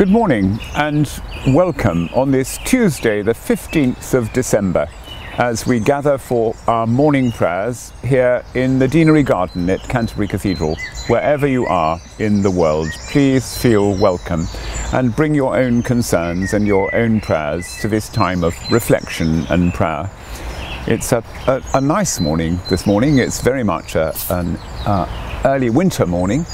Good morning and welcome on this Tuesday, the 15th of December, as we gather for our morning prayers here in the Deanery Garden at Canterbury Cathedral. Wherever you are in the world, please feel welcome and bring your own concerns and your own prayers to this time of reflection and prayer. It's a, a, a nice morning this morning. It's very much a, an uh, early winter morning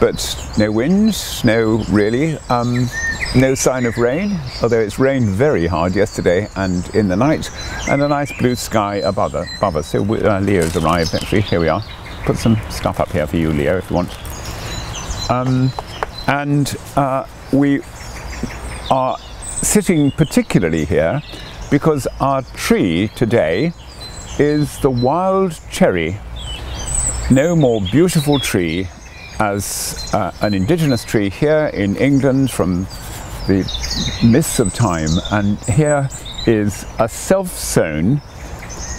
but no winds, no really, um, no sign of rain, although it's rained very hard yesterday and in the night, and a nice blue sky above, above us. So uh, Leo's arrived actually, here we are. Put some stuff up here for you, Leo, if you want. Um, and uh, we are sitting particularly here because our tree today is the wild cherry. No more beautiful tree as uh, an indigenous tree here in England from the mists of time and here is a self-sown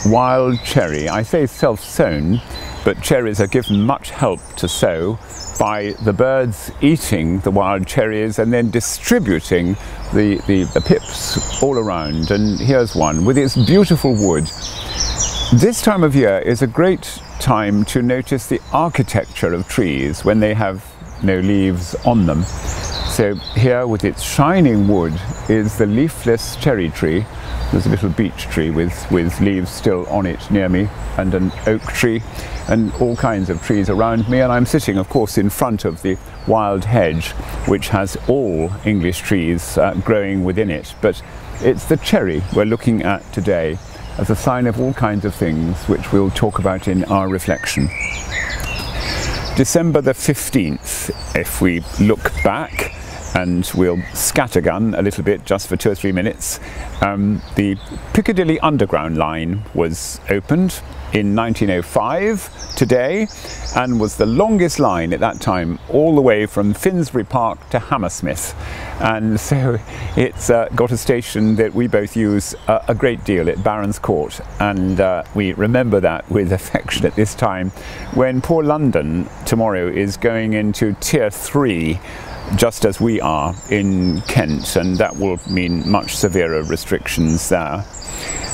wild cherry. I say self-sown but cherries are given much help to sow by the birds eating the wild cherries and then distributing the, the, the pips all around and here's one with its beautiful wood. This time of year is a great time to notice the architecture of trees when they have no leaves on them. So here with its shining wood is the leafless cherry tree. There's a little beech tree with, with leaves still on it near me and an oak tree and all kinds of trees around me and I'm sitting of course in front of the wild hedge which has all English trees uh, growing within it but it's the cherry we're looking at today as a sign of all kinds of things which we'll talk about in our reflection. December the 15th, if we look back and we'll scattergun a little bit just for two or three minutes, um, the Piccadilly Underground line was opened in 1905 today and was the longest line at that time all the way from Finsbury Park to Hammersmith. And so it's uh, got a station that we both use uh, a great deal at Barons Court. And uh, we remember that with affection at this time when poor London tomorrow is going into tier 3 just as we are in Kent and that will mean much severer restrictions there.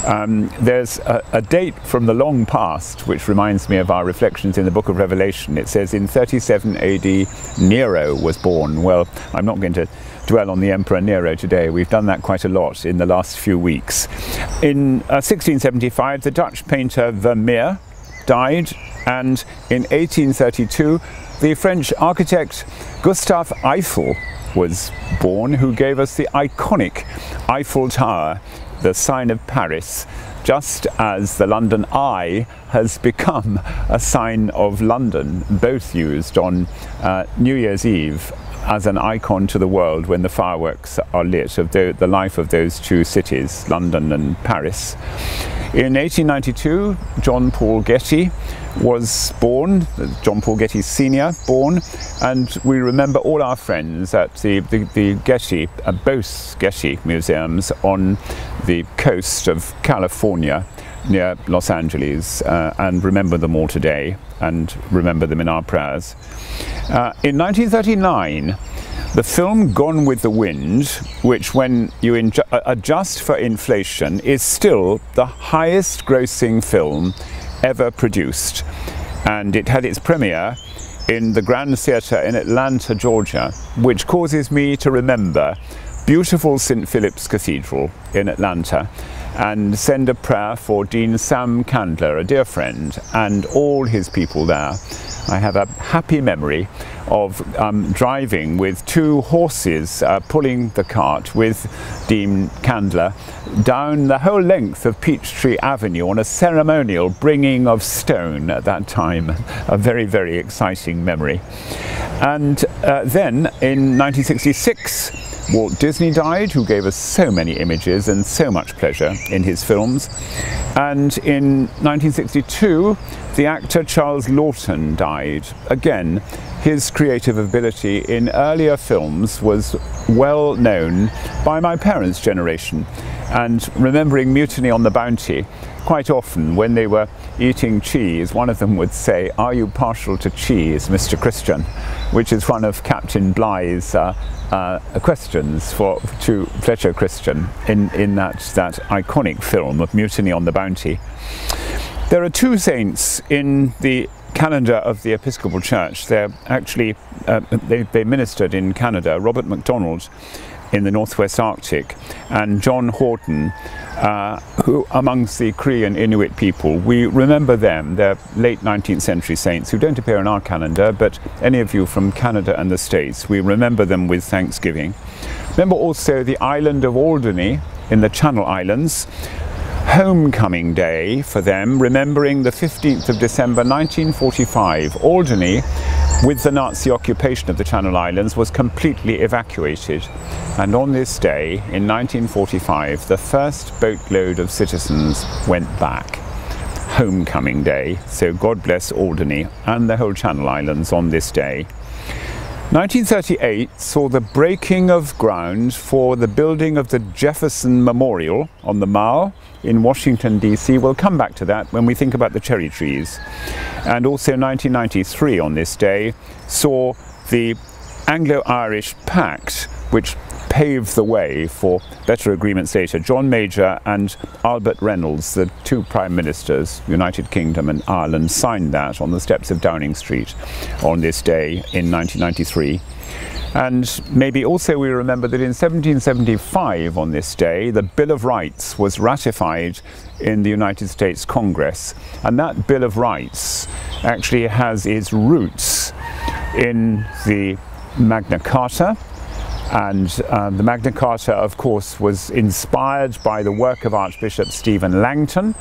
Um, there's a, a, date from the long past which reminds me of our reflections in the book of Revelation. It says in 37 AD Nero was born. Well, I'm not going to dwell on the Emperor Nero today. We've done that quite a lot in the last few weeks. In uh, 1675, the Dutch painter Vermeer died, and in 1832, the French architect Gustave Eiffel was born, who gave us the iconic Eiffel Tower the sign of Paris, just as the London Eye has become a sign of London, both used on uh, New Year's Eve as an icon to the world when the fireworks are lit of the, the life of those two cities, London and Paris. In 1892, John Paul Getty was born, John Paul Getty Sr. born, and we remember all our friends at the, the, the Getty, uh, both Getty museums on the coast of California near Los Angeles uh, and remember them all today and remember them in our prayers. Uh, in 1939, the film Gone with the Wind, which when you adjust for inflation is still the highest grossing film ever produced. And it had its premiere in the Grand Theatre in Atlanta, Georgia, which causes me to remember beautiful St. Philip's Cathedral in Atlanta and send a prayer for Dean Sam Candler, a dear friend, and all his people there. I have a happy memory of um, driving with two horses uh, pulling the cart with Dean Candler down the whole length of Peachtree Avenue on a ceremonial bringing of stone at that time. A very, very exciting memory. And uh, then in 1966, Walt Disney died, who gave us so many images and so much pleasure in his films. And in 1962, the actor Charles Laughton died. Again, his creative ability in earlier films was well known by my parents' generation. And remembering Mutiny on the Bounty, quite often when they were eating cheese, one of them would say, Are you partial to cheese, Mr. Christian? Which is one of Captain Bligh's uh, uh, questions for, to Fletcher Christian in, in that, that iconic film of Mutiny on the Bounty. There are two saints in the calendar of the Episcopal Church. They're actually, uh, they, they ministered in Canada. Robert MacDonald in the Northwest Arctic, and John Horden, uh, who amongst the Cree and Inuit people, we remember them. They're late 19th century saints who don't appear in our calendar, but any of you from Canada and the States, we remember them with thanksgiving. Remember also the island of Alderney in the Channel Islands, homecoming day for them, remembering the 15th of December 1945. Alderney, with the Nazi occupation of the Channel Islands, was completely evacuated. And on this day, in 1945, the first boatload of citizens went back. Homecoming day, so God bless Alderney and the whole Channel Islands on this day. 1938 saw the breaking of ground for the building of the Jefferson Memorial on the Mall in Washington, D.C. We'll come back to that when we think about the cherry trees. And also 1993 on this day saw the Anglo-Irish Pact, which paved the way for better agreements later. John Major and Albert Reynolds, the two prime ministers, United Kingdom and Ireland, signed that on the steps of Downing Street on this day in 1993. And maybe also we remember that in 1775 on this day, the Bill of Rights was ratified in the United States Congress. And that Bill of Rights actually has its roots in the Magna Carta, and uh, the Magna Carta, of course, was inspired by the work of Archbishop Stephen Langton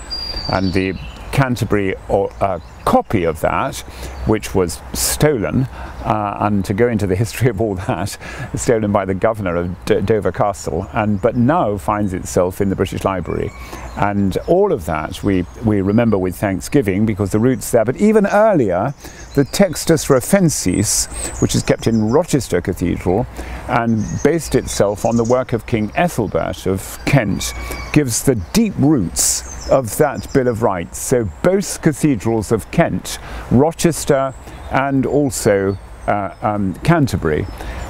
and the Canterbury uh, copy of that, which was stolen, uh, and to go into the history of all that, stolen by the governor of D Dover Castle, and but now finds itself in the British Library. And all of that we, we remember with thanksgiving because the roots there. But even earlier, the Textus Rufensis, which is kept in Rochester Cathedral and based itself on the work of King Ethelbert of Kent, gives the deep roots of that Bill of Rights. So both cathedrals of Kent, Rochester and also uh, um, Canterbury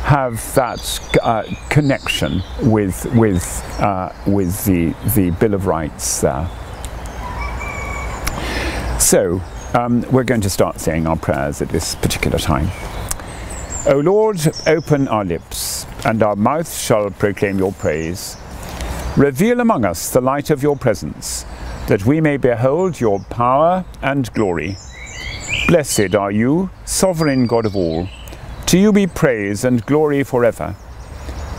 have that uh, connection with with uh, with the the Bill of Rights there. So um, we're going to start saying our prayers at this particular time. O Lord, open our lips, and our mouth shall proclaim your praise. Reveal among us the light of your presence, that we may behold your power and glory. Blessed are you, sovereign God of all. To you be praise and glory forever.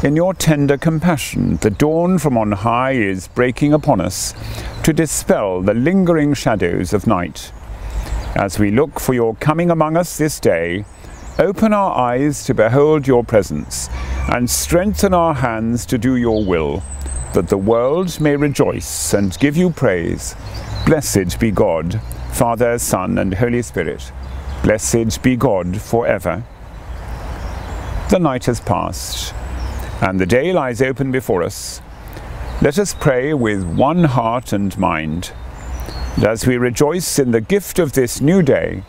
In your tender compassion, the dawn from on high is breaking upon us to dispel the lingering shadows of night. As we look for your coming among us this day, open our eyes to behold your presence, and strengthen our hands to do your will, that the world may rejoice and give you praise. Blessed be God, Father, Son, and Holy Spirit. Blessed be God forever. The night has passed, and the day lies open before us. Let us pray with one heart and mind. And as we rejoice in the gift of this new day,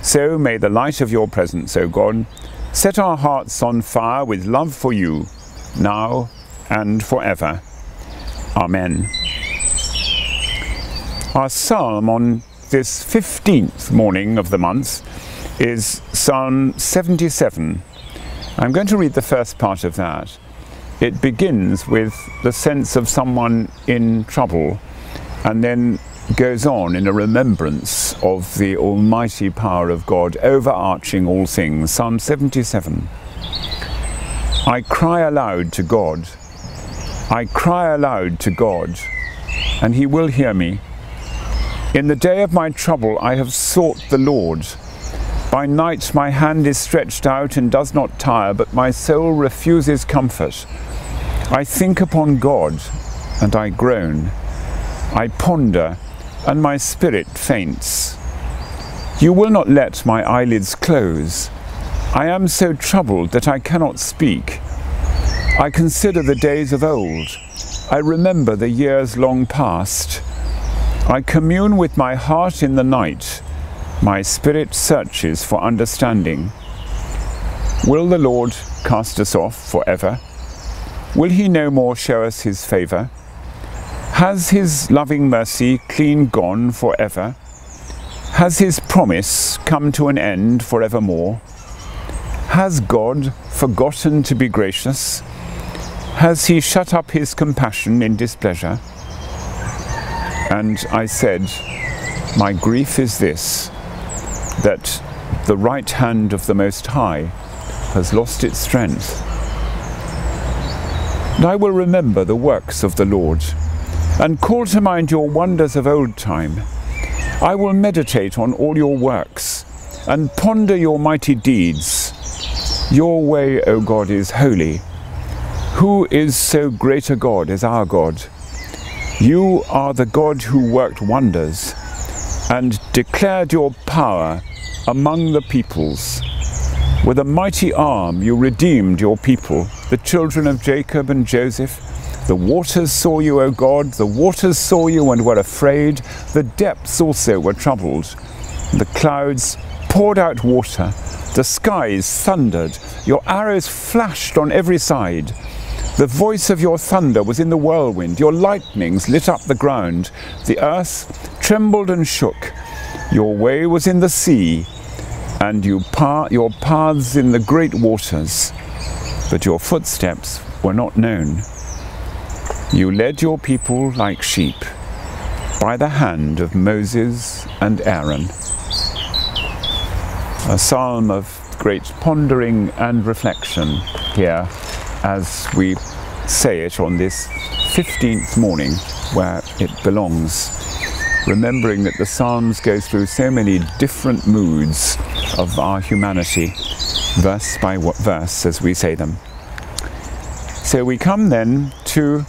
so may the light of your presence, O God, set our hearts on fire with love for you, now and forever. Amen. Our psalm on this 15th morning of the month is Psalm 77. I'm going to read the first part of that. It begins with the sense of someone in trouble and then goes on in a remembrance of the almighty power of God overarching all things. Psalm 77. I cry aloud to God. I cry aloud to God, and he will hear me. In the day of my trouble I have sought the Lord. By night my hand is stretched out and does not tire, but my soul refuses comfort. I think upon God, and I groan. I ponder, and my spirit faints. You will not let my eyelids close. I am so troubled that I cannot speak. I consider the days of old. I remember the years long past. I commune with my heart in the night. My spirit searches for understanding. Will the Lord cast us off forever? Will he no more show us his favour? Has his loving mercy clean gone forever? Has his promise come to an end forevermore? Has God forgotten to be gracious? Has he shut up his compassion in displeasure? And I said, My grief is this, that the right hand of the Most High has lost its strength. And I will remember the works of the Lord and call to mind your wonders of old time. I will meditate on all your works and ponder your mighty deeds. Your way, O God, is holy. Who is so great a God as our God? You are the God who worked wonders and declared your power among the peoples. With a mighty arm you redeemed your people, the children of Jacob and Joseph. The waters saw you, O God, the waters saw you and were afraid, the depths also were troubled. The clouds poured out water, the skies thundered, your arrows flashed on every side. The voice of your thunder was in the whirlwind, your lightnings lit up the ground, the earth trembled and shook. Your way was in the sea, and you par- your paths in the great waters, but your footsteps were not known. You led your people like sheep by the hand of Moses and Aaron. A psalm of great pondering and reflection here as we say it on this 15th morning where it belongs. Remembering that the Psalms go through so many different moods of our humanity, verse by verse as we say them. So we come then to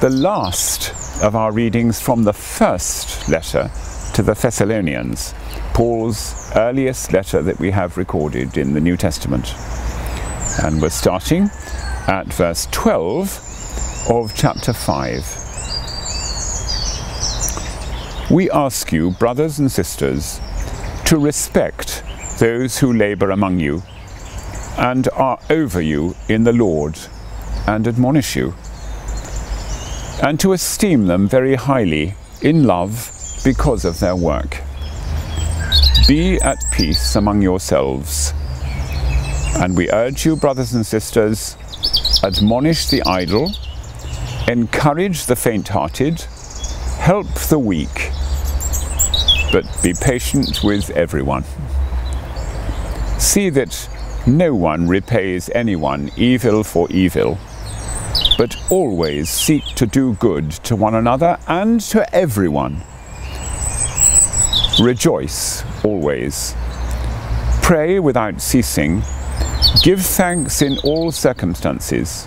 the last of our readings from the first letter to the Thessalonians, Paul's earliest letter that we have recorded in the New Testament. And we're starting at verse 12 of chapter 5. We ask you, brothers and sisters, to respect those who labour among you and are over you in the Lord and admonish you and to esteem them very highly in love because of their work. Be at peace among yourselves. And we urge you, brothers and sisters, admonish the idle, encourage the faint hearted, help the weak, but be patient with everyone. See that no one repays anyone evil for evil but always seek to do good to one another and to everyone. Rejoice always. Pray without ceasing. Give thanks in all circumstances,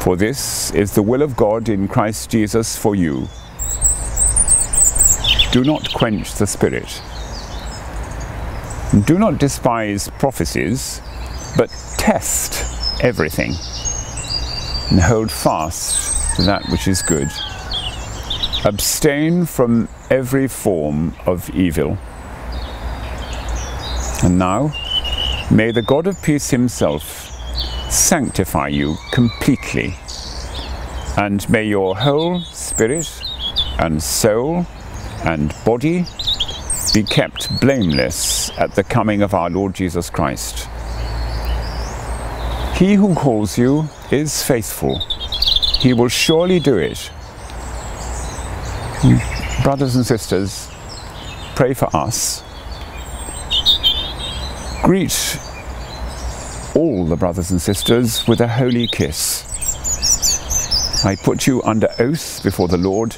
for this is the will of God in Christ Jesus for you. Do not quench the Spirit. Do not despise prophecies, but test everything and hold fast to that which is good. Abstain from every form of evil. And now, may the God of peace himself sanctify you completely, and may your whole spirit and soul and body be kept blameless at the coming of our Lord Jesus Christ. He who calls you is faithful. He will surely do it. Brothers and sisters, pray for us. Greet all the brothers and sisters with a holy kiss. I put you under oath before the Lord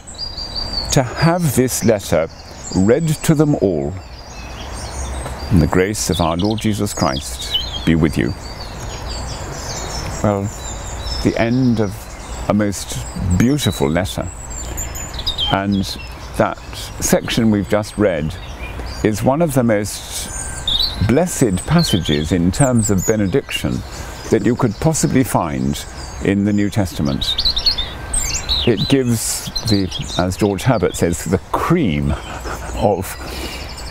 to have this letter read to them all. And the grace of our Lord Jesus Christ be with you well, the end of a most beautiful letter. And that section we've just read is one of the most blessed passages in terms of benediction that you could possibly find in the New Testament. It gives the, as George Herbert says, the cream of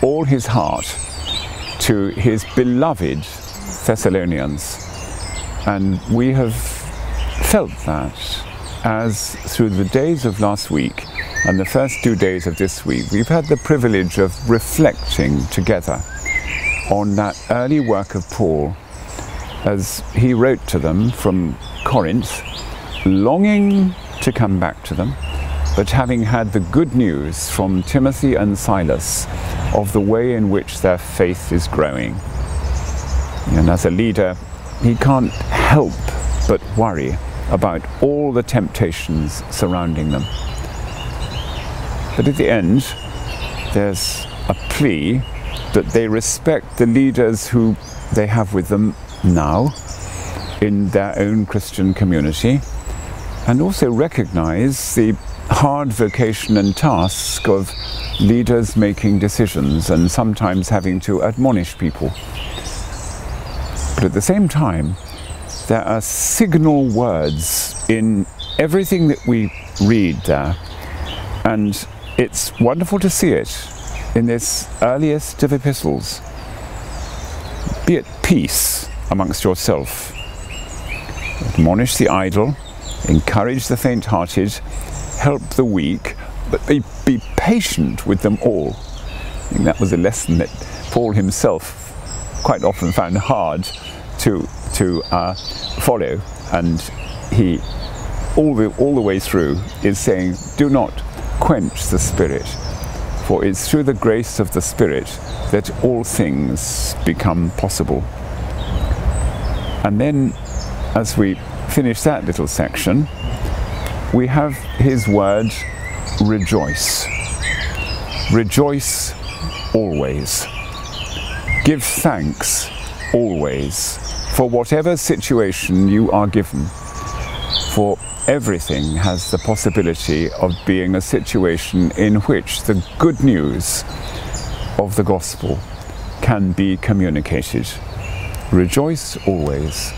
all his heart to his beloved Thessalonians. And we have felt that as through the days of last week and the first two days of this week, we've had the privilege of reflecting together on that early work of Paul as he wrote to them from Corinth, longing to come back to them, but having had the good news from Timothy and Silas of the way in which their faith is growing. And as a leader, he can't help but worry about all the temptations surrounding them. But at the end, there's a plea that they respect the leaders who they have with them now in their own Christian community and also recognize the hard vocation and task of leaders making decisions and sometimes having to admonish people. But at the same time, there are signal words in everything that we read there. And it's wonderful to see it in this earliest of epistles. Be at peace amongst yourself. Admonish the idle, encourage the faint hearted, help the weak, but be, be patient with them all. I think that was a lesson that Paul himself quite often found hard to, to uh, follow, and he, all the, all the way through, is saying, Do not quench the Spirit, for it's through the grace of the Spirit that all things become possible. And then, as we finish that little section, we have his word rejoice. Rejoice always. Give thanks always for whatever situation you are given. For everything has the possibility of being a situation in which the good news of the gospel can be communicated. Rejoice always.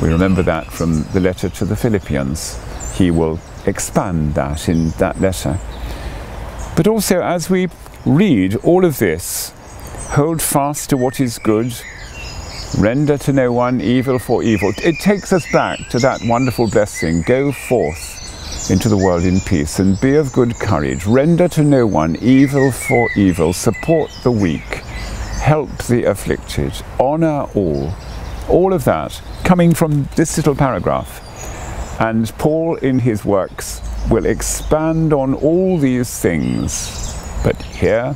We remember that from the letter to the Philippians. He will expand that in that letter. But also, as we read all of this, hold fast to what is good, render to no one evil for evil. It takes us back to that wonderful blessing go forth into the world in peace and be of good courage. Render to no one evil for evil, support the weak, help the afflicted, honour all. All of that coming from this little paragraph. And Paul, in his works, will expand on all these things. But here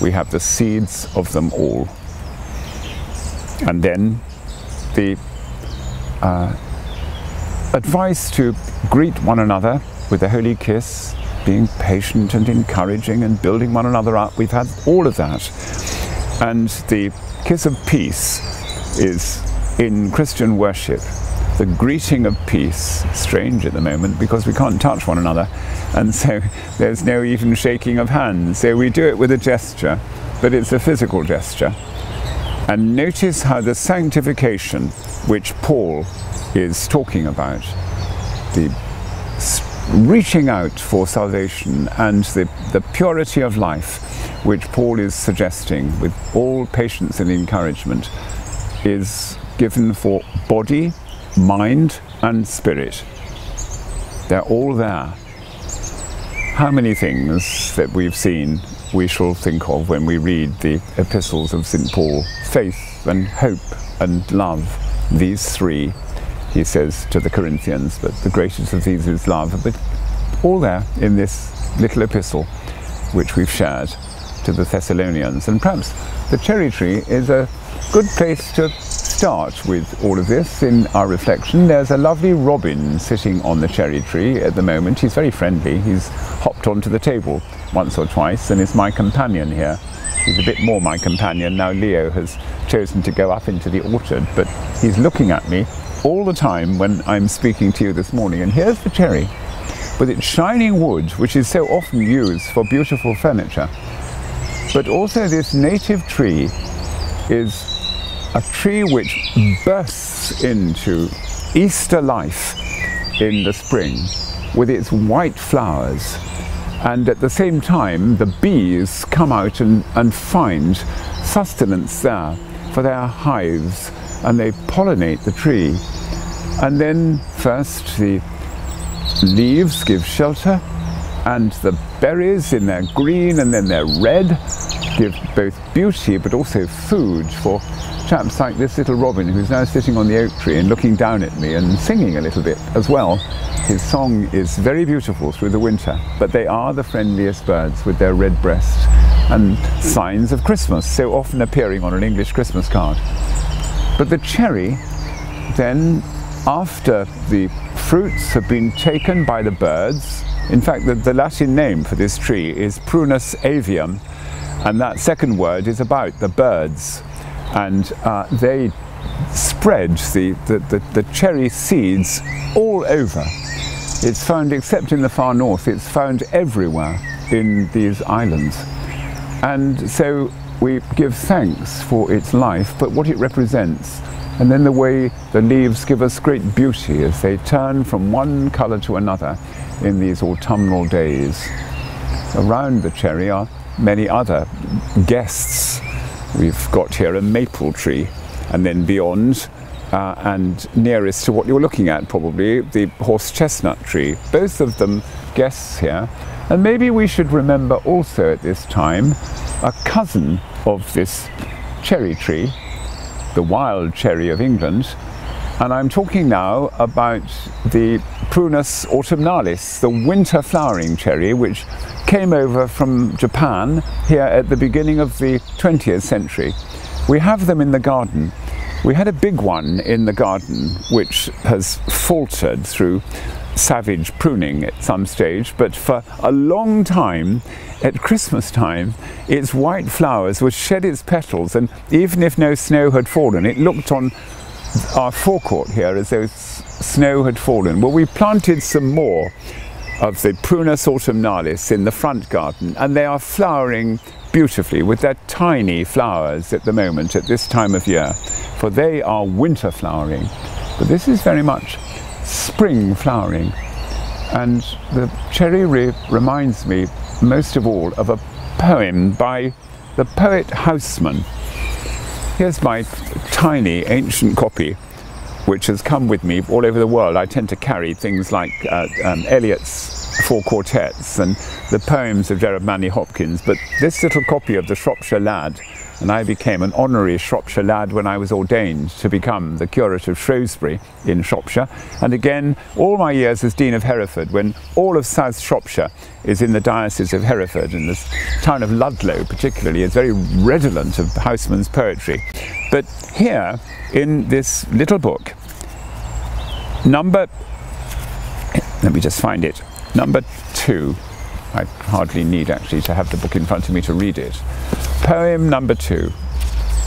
we have the seeds of them all. And then the uh, advice to greet one another with a holy kiss, being patient and encouraging and building one another up. We've had all of that. And the kiss of peace is in Christian worship the greeting of peace, strange at the moment because we can't touch one another, and so there's no even shaking of hands. So we do it with a gesture, but it's a physical gesture. And notice how the sanctification which Paul is talking about, the reaching out for salvation and the, the purity of life which Paul is suggesting with all patience and encouragement is given for body, mind and spirit. They're all there. How many things that we've seen we shall think of when we read the epistles of St. Paul faith and hope and love, these three, he says to the Corinthians, but the greatest of these is love. But all there in this little epistle which we've shared to the Thessalonians. And perhaps the cherry tree is a good place to start with all of this in our reflection. There's a lovely robin sitting on the cherry tree at the moment. He's very friendly. He's hopped onto the table once or twice and is my companion here. He's a bit more my companion now Leo has chosen to go up into the orchard, but he's looking at me all the time when I'm speaking to you this morning. And here's the cherry with its shining wood, which is so often used for beautiful furniture. But also this native tree is a tree which bursts into Easter life in the spring with its white flowers. And at the same time, the bees come out and, and find sustenance there for their hives and they pollinate the tree. And then first the leaves give shelter and the berries in their green and then their red give both beauty but also food for chaps like this little robin who's now sitting on the oak tree and looking down at me and singing a little bit as well. His song is very beautiful through the winter, but they are the friendliest birds with their red breasts and signs of Christmas, so often appearing on an English Christmas card. But the cherry, then, after the fruits have been taken by the birds, in fact, the, the Latin name for this tree is Prunus avium, and that second word is about the birds. And uh, they spread the, the, the, the cherry seeds all over. It's found, except in the far north, it's found everywhere in these islands. And so we give thanks for its life, but what it represents, and then the way the leaves give us great beauty as they turn from one colour to another in these autumnal days. Around the cherry are many other guests. We've got here a maple tree, and then beyond, uh, and nearest to what you're looking at, probably the horse chestnut tree. Both of them guests here. And maybe we should remember also at this time a cousin of this cherry tree, the wild cherry of England. And I'm talking now about the Prunus autumnalis, the winter flowering cherry, which came over from Japan here at the beginning of the 20th century. We have them in the garden. We had a big one in the garden which has faltered through savage pruning at some stage, but for a long time, at Christmas time, its white flowers would shed its petals, and even if no snow had fallen, it looked on our forecourt here as though snow had fallen. Well, we planted some more of the Prunus autumnalis in the front garden, and they are flowering beautifully with their tiny flowers at the moment at this time of year, for they are winter flowering. But this is very much spring flowering. And the cherry re reminds me most of all of a poem by the poet Housman. Here's my tiny ancient copy, which has come with me all over the world. I tend to carry things like uh, um, Eliot's four quartets and the poems of Gerard Manley Hopkins, but this little copy of the Shropshire Lad and I became an honorary Shropshire lad when I was ordained to become the curate of Shrewsbury in Shropshire. And again, all my years as Dean of Hereford, when all of South Shropshire is in the Diocese of Hereford, and the town of Ludlow particularly is very redolent of Housman's poetry. But here, in this little book, number, let me just find it, number two, I hardly need actually to have the book in front of me to read it. Poem number two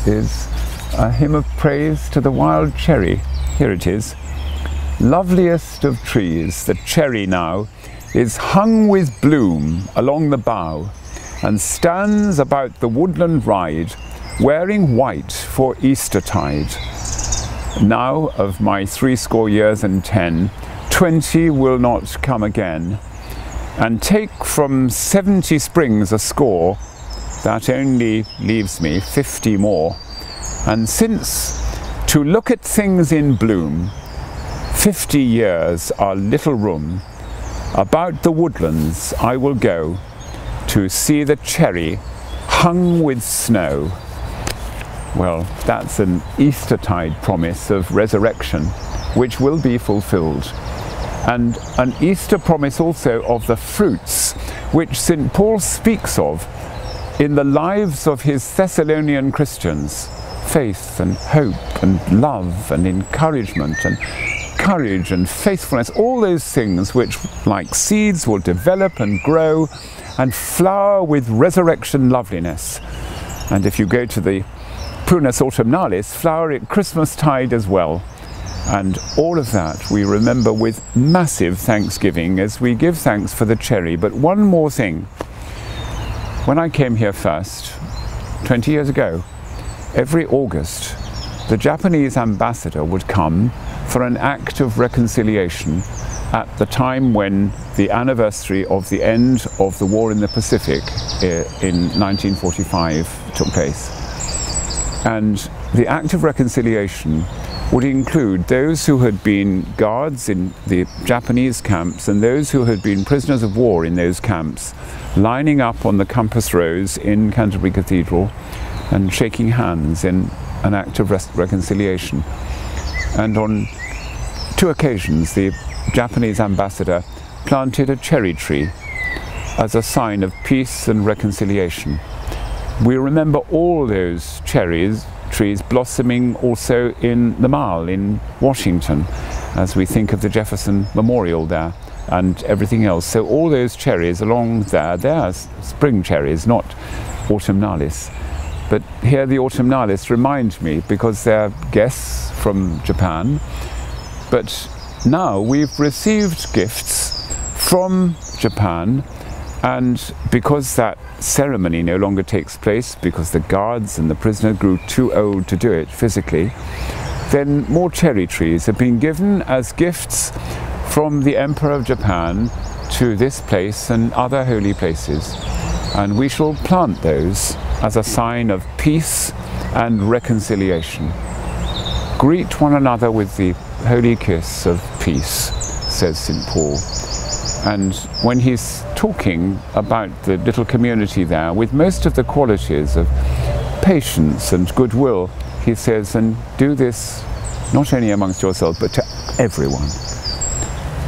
is a hymn of praise to the wild cherry. Here it is. Loveliest of trees, the cherry now, is hung with bloom along the bough and stands about the woodland ride, wearing white for Eastertide. Now of my threescore years and ten, twenty will not come again and take from 70 springs a score, that only leaves me 50 more. And since to look at things in bloom, 50 years are little room, about the woodlands I will go to see the cherry hung with snow. Well, that's an Eastertide promise of resurrection, which will be fulfilled and an Easter promise also of the fruits which St. Paul speaks of in the lives of his Thessalonian Christians faith and hope and love and encouragement and courage and faithfulness, all those things which, like seeds, will develop and grow and flower with resurrection loveliness. And if you go to the Prunus autumnalis, flower at Christmas tide as well. And all of that we remember with massive thanksgiving as we give thanks for the cherry. But one more thing. When I came here first, 20 years ago, every August the Japanese ambassador would come for an act of reconciliation at the time when the anniversary of the end of the war in the Pacific eh, in 1945 took place. And the act of reconciliation would include those who had been guards in the Japanese camps and those who had been prisoners of war in those camps, lining up on the campus rows in Canterbury Cathedral and shaking hands in an act of reconciliation. And on two occasions, the Japanese ambassador planted a cherry tree as a sign of peace and reconciliation. We remember all those cherries trees blossoming also in the Mall in Washington as we think of the Jefferson Memorial there and everything else. So all those cherries along there, they're spring cherries, not autumnalis. But here the autumnalis remind me because they're guests from Japan. But now we've received gifts from Japan and because that ceremony no longer takes place because the guards and the prisoner grew too old to do it physically, then more cherry trees have been given as gifts from the Emperor of Japan to this place and other holy places. And we shall plant those as a sign of peace and reconciliation. Greet one another with the holy kiss of peace, says St. Paul. And when he's talking about the little community there with most of the qualities of patience and goodwill, he says, and do this not only amongst yourselves but to everyone.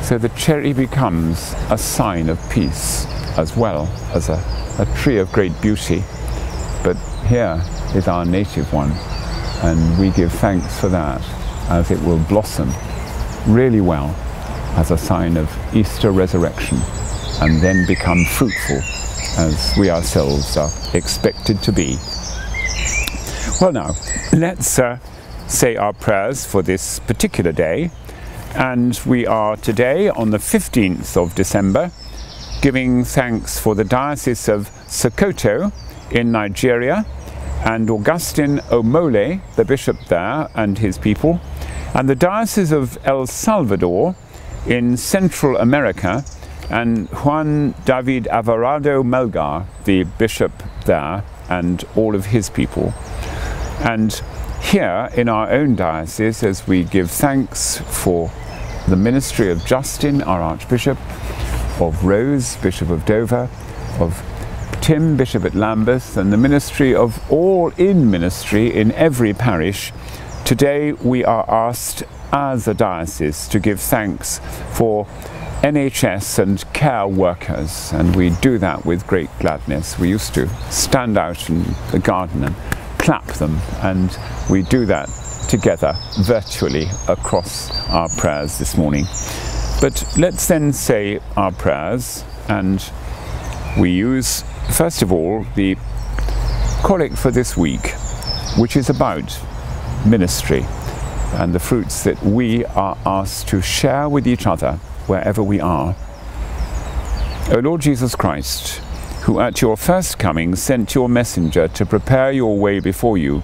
So the cherry becomes a sign of peace as well as a, a tree of great beauty. But here is our native one, and we give thanks for that as it will blossom really well as a sign of Easter resurrection and then become fruitful as we ourselves are expected to be. Well, now, let's uh, say our prayers for this particular day. And we are today on the 15th of December giving thanks for the Diocese of Sokoto in Nigeria and Augustine Omole, the bishop there, and his people, and the Diocese of El Salvador in Central America, and Juan David Alvarado Melgar, the bishop there, and all of his people. And here in our own diocese, as we give thanks for the ministry of Justin, our Archbishop, of Rose, Bishop of Dover, of Tim, Bishop at Lambeth, and the ministry of all in ministry in every parish, today we are asked as a diocese to give thanks for NHS and care workers, and we do that with great gladness. We used to stand out in the garden and clap them, and we do that together virtually across our prayers this morning. But let's then say our prayers, and we use, first of all, the collect for this week, which is about ministry and the fruits that we are asked to share with each other wherever we are. O Lord Jesus Christ, who at your first coming sent your messenger to prepare your way before you,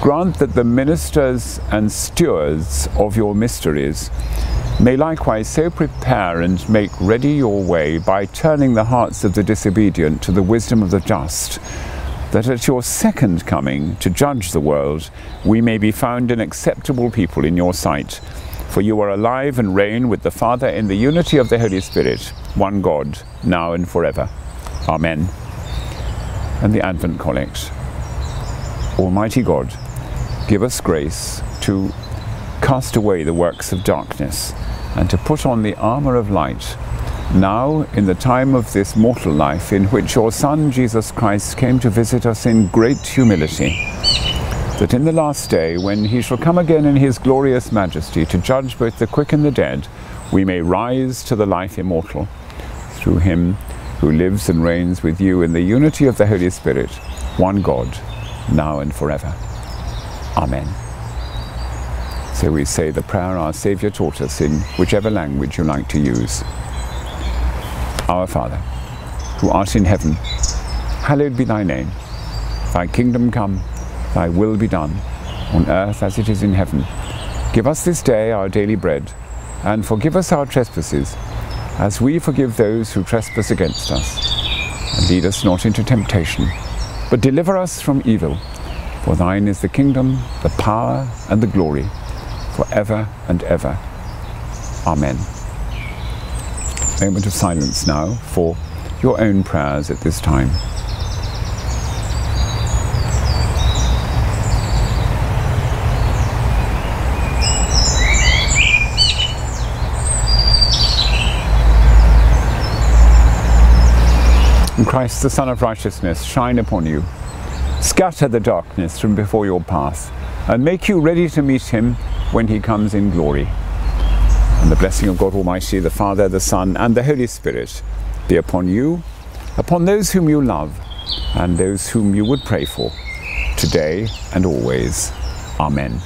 grant that the ministers and stewards of your mysteries may likewise so prepare and make ready your way by turning the hearts of the disobedient to the wisdom of the just that at your second coming to judge the world, we may be found an acceptable people in your sight. For you are alive and reign with the Father in the unity of the Holy Spirit, one God, now and forever. Amen. And the Advent Collect. Almighty God, give us grace to cast away the works of darkness and to put on the armour of light now in the time of this mortal life in which your Son Jesus Christ came to visit us in great humility, that in the last day, when he shall come again in his glorious majesty to judge both the quick and the dead, we may rise to the life immortal through him who lives and reigns with you in the unity of the Holy Spirit, one God, now and forever. Amen. So we say the prayer our Saviour taught us in whichever language you like to use. Our Father, who art in heaven, hallowed be thy name. Thy kingdom come, thy will be done, on earth as it is in heaven. Give us this day our daily bread, and forgive us our trespasses, as we forgive those who trespass against us. And lead us not into temptation, but deliver us from evil. For thine is the kingdom, the power, and the glory, for ever and ever. Amen. Moment of silence now for your own prayers at this time. And Christ, the Sun of Righteousness, shine upon you, scatter the darkness from before your path, and make you ready to meet him when he comes in glory. And the blessing of God Almighty, the Father, the Son, and the Holy Spirit be upon you, upon those whom you love, and those whom you would pray for, today and always. Amen.